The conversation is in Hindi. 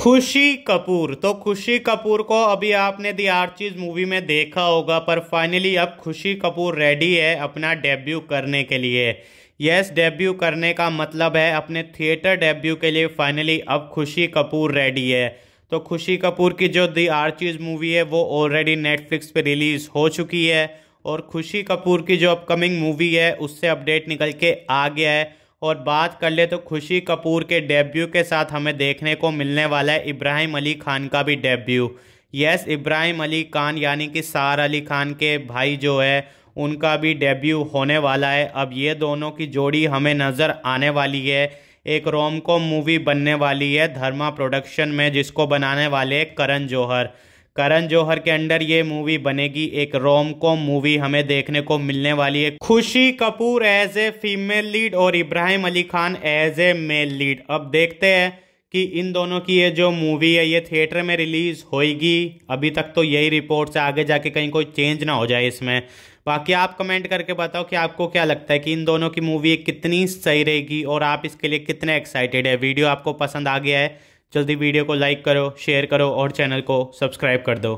खुशी कपूर। तो खुशी कपूर को अभी आपने दी आर्चीज मूवी में देखा होगा, पर फाइनली अब खुशी कपूर रेडी है अपना डेब्यू करने के लिए। यस डेब्यू करने का मतलब है अपने थिएटर डेब्यू के लिए फाइनली अब खुशी कपूर रेडी है। तो खुशी कपूर की जो दी आर्चीज मूवी है, वो ऑलरेडी नेटफ्लिक्स पे रिलीज़ हो चुकी है और खुशी कपूर की जो अपकमिंग मूवी है, उससे अपडेट निकल के आ गया है। और बात कर ले तो खुशी कपूर के डेब्यू के साथ हमें देखने को मिलने वाला है इब्राहिम अली खान का भी डेब्यू। यस, इब्राहिम अली खान यानी कि सार अली खान के भाई जो है, उनका भी डेब्यू होने वाला है। अब ये दोनों की जोड़ी हमें नज़र आने वाली है। एक रोम कॉम मूवी बनने वाली है, धर्मा प्रोडक्शन में जिसको बनाने वाले करण जौहर। करण जौहर के अंडर ये मूवी बनेगी एक रोम कॉम मूवी हमें देखने को मिलने वाली है। Khushi Kapoor as a female lead और Ibrahim Ali Khan as a male lead अब देखते हैं कि इन दोनों की ये जो मूवी है, ये थिएटर में रिलीज़ होएगी। अभी तक तो यही रिपोर्ट से आगे जाके कहीं कोई चेंज ना हो जाए इसमें। बाकी आप कमेंट करके बताओ कि आपको क्या लगता है कि इन दोनों की मूवी कितनी सही रहेगी और आप इसके लिए कितने एक्साइटेड है। वीडियो आपको पसंद आ गया है जल्दी वीडियो को लाइक करो शेयर करो और चैनल को सब्सक्राइब कर दो।